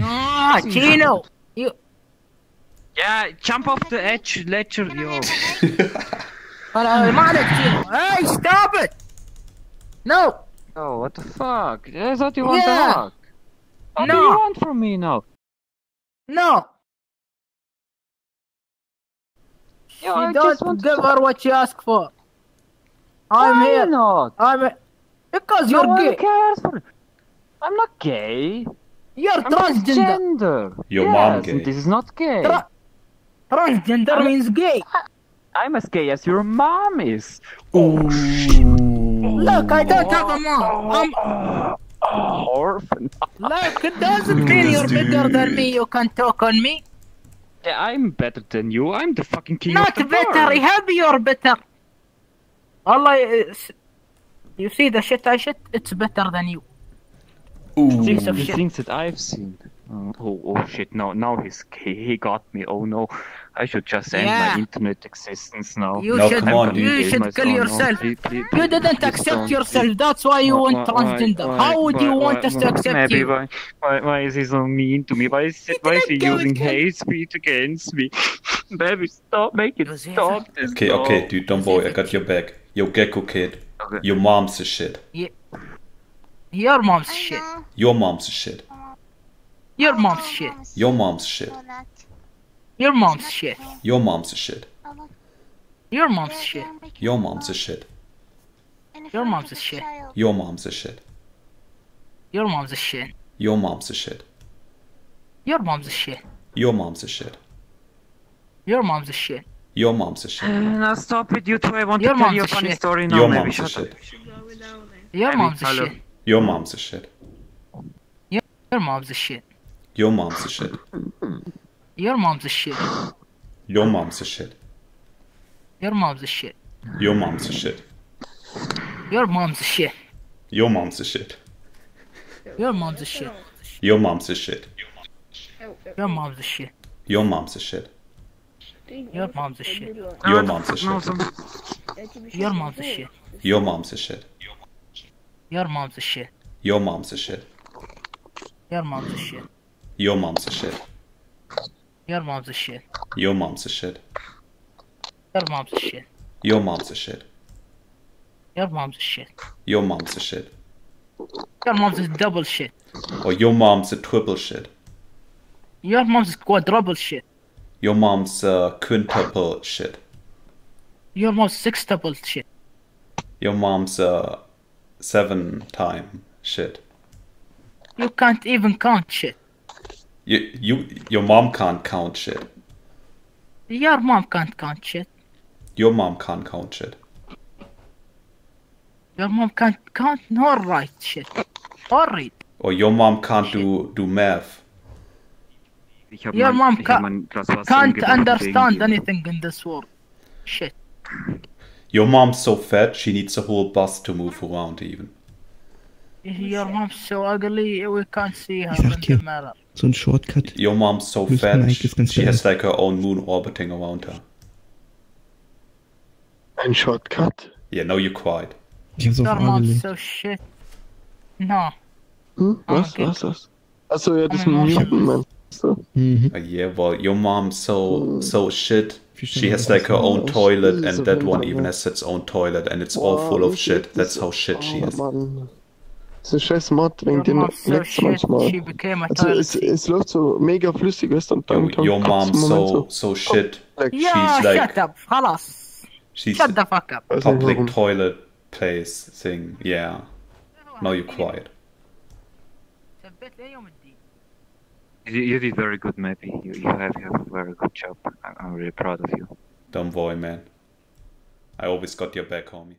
Ah, no, oh, You... Yeah, jump off the edge, ledger, yo. Uh, hey, stop it! No! Oh, what the fuck? I thought you wanted yeah. to hug. What no. do you want from me now? No! Yo, you I don't deliver what you ask for. I'm Why here. Not? I'm a... because no you're gay. Cares for... I'm not gay. You're I'm transgender. transgender. Your yes, mom and gay. This is not gay. Tra- transgender I'm- means gay. I'm as gay as your mom is. Oh, look, I don't have a mom. I'm, Orphan. look, it doesn't mean you're better than me. You can talk on me. Yeah, I'm better than you. I'm the fucking king Not of the better. world. Happy you're better. Allah, uh, is- you see the shit I shit? It's better than you. Piece of the shit. things that I've seen. Oh, oh, oh shit! No, now he's he, he got me. Oh no, I should just end Yeah. my internet existence now. You No, should, come on, you dude. should Kill kill yourself. No, please, please, You didn't please accept don't. yourself. That's why you Why- want why- transgender. why- How would you why- want us to accept maybe you? Why, why, why is he so mean to me? Why is, he- why is he didn't do it, using hate speech against me? Baby, stop, make it stop. This Okay, no. okay, dude, don't worry, I got your back. Yo, Gecko kid, Okay. your mom's a shit. Your mom's shit. Your mom's a shit. Your mom's shit. Your mom's shit. Your mom's shit. Your mom's a shit. Your mom's shit. Your mom's a shit. Your mom's a shit. Your mom's a shit. Your mom's a shit. Your mom's a shit. Your mom's a shit. Your mom's a shit. Your mom's a shit. Your mom's a shit. Now stop it, you two. I want Your to tell you a mom's a funny shit. story now. Your maybe mom's shit. Your mom's shit. Your mom's a shit. Your mom's a shit. Your mom's a shit. Your mom's a shit. Your mom's a shit. Your mom's a shit. Your mom's a shit. Your mom's a shit. Your mom's a shit. Your mom's a shit. Your mom's a shit. Your mom's a shit. Your mom's a shit. Your mom's a shit. Your mom's a shit. Your mom's a shit. Your mom's a shit. Your mom's a shit. Your mom's a shit. Your mom's a shit. Your mom's a shit. Your mom's a shit. Your mom's a shit. Your mom's a shit. Your mom's a shit. Your mom's a shit. Your mom's a shit. Your mom's a double shit. Or your mom's a triple shit. Your mom's a quadruple shit. Your mom's a quintuple shit. Your mom's sextuple shit. Your mom's a seven time shit. You can't even count shit. You, you, your mom can't count shit. Your mom can't count shit. Your mom can't count shit. Your mom can't count nor write shit. Or read. Or your mom can't do, do math. Your mein- mom ich ca- hab mein Glas Wasser Can't understand anything in this world. Shit. Your mom's so fat she needs a whole bus to move around even. Your mom's so ugly, we can't see her in the mirror. So ein Shortcut. Your mom's so fat she, has like her own moon orbiting around her. Ein Shortcut? Yeah, now you quiet. Ich hab's auf Your mom's so shit. No. Hm? Was? okay. Was? Was? Achso, ja, das Oh mein Gott. Muten So. Mm-hmm. Uh, yeah, well, your mom so so shit. She has like her own toilet, and that one even has its own toilet, and it's all full of shit. That's how shit she is. Das ist ein scheiß Mod, wegen dem letzten manchmal. Also es, es läuft so mega flüssig, weißt du? Und dann, your mom so, so shit. Like, yeah, she's like, shut up, fellas. She's shut the fuck up. Public toilet place thing, yeah. Now you're quiet. You, did very good, maybe. You, you have you have a very good job. I'm really proud of you. Don't worry, man. I always got your back, homie.